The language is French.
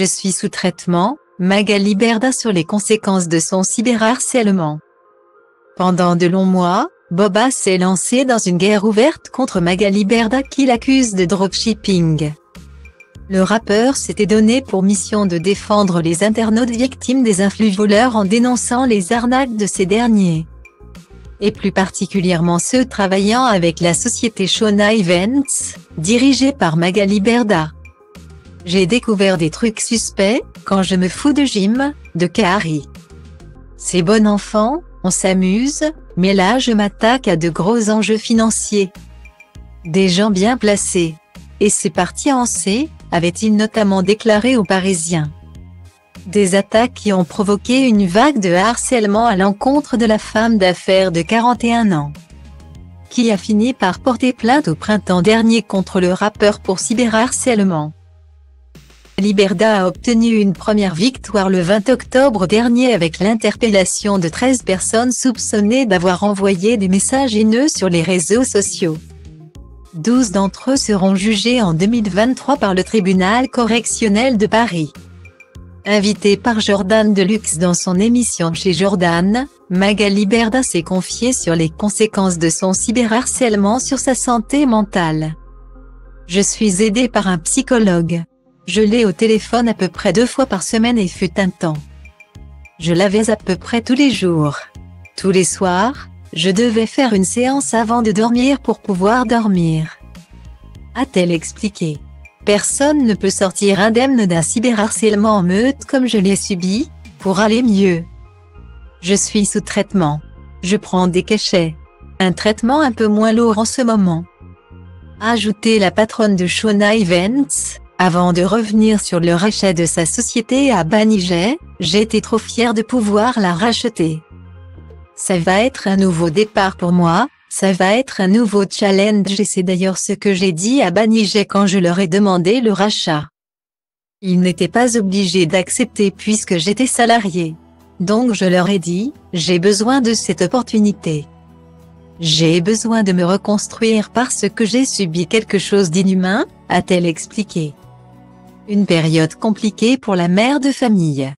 Je suis sous traitement, Magali Berda sur les conséquences de son cyberharcèlement. Pendant de longs mois, Boba s'est lancé dans une guerre ouverte contre Magali Berda qui l'accuse de dropshipping. Le rappeur s'était donné pour mission de défendre les internautes victimes des influx voleurs en dénonçant les arnaques de ces derniers. Et plus particulièrement ceux travaillant avec la société Shona Events, dirigée par Magali Berda. J'ai découvert des trucs suspects, quand je me fous de Jim, de Kari. C'est bon enfant, on s'amuse, mais là je m'attaque à de gros enjeux financiers. Des gens bien placés. Et c'est parti en C, avait-il notamment déclaré aux Parisiens. Des attaques qui ont provoqué une vague de harcèlement à l'encontre de la femme d'affaires de 41 ans. Qui a fini par porter plainte au printemps dernier contre le rappeur pour cyberharcèlement. Liberda a obtenu une première victoire le 20 octobre dernier avec l'interpellation de 13 personnes soupçonnées d'avoir envoyé des messages haineux sur les réseaux sociaux. 12 d'entre eux seront jugés en 2023 par le tribunal correctionnel de Paris. Invité par Jordan Deluxe dans son émission chez Jordan, Magali Berda s'est confiée sur les conséquences de son cyberharcèlement sur sa santé mentale. Je suis aidée par un psychologue. Je l'ai au téléphone à peu près deux fois par semaine et fut un temps. Je l'avais à peu près tous les jours. Tous les soirs, je devais faire une séance avant de dormir pour pouvoir dormir. A-t-elle expliqué. Personne ne peut sortir indemne d'un cyberharcèlement en meute comme je l'ai subi, pour aller mieux. Je suis sous traitement. Je prends des cachets. Un traitement un peu moins lourd en ce moment. Ajouter la patronne de Shona Events, avant de revenir sur le rachat de sa société à Banijay, j'étais trop fier de pouvoir la racheter. Ça va être un nouveau départ pour moi, ça va être un nouveau challenge et c'est d'ailleurs ce que j'ai dit à Banijay quand je leur ai demandé le rachat. Ils n'étaient pas obligés d'accepter puisque j'étais salarié. Donc je leur ai dit, j'ai besoin de cette opportunité. J'ai besoin de me reconstruire parce que j'ai subi quelque chose d'inhumain, a-t-elle expliqué. Une période compliquée pour la mère de famille.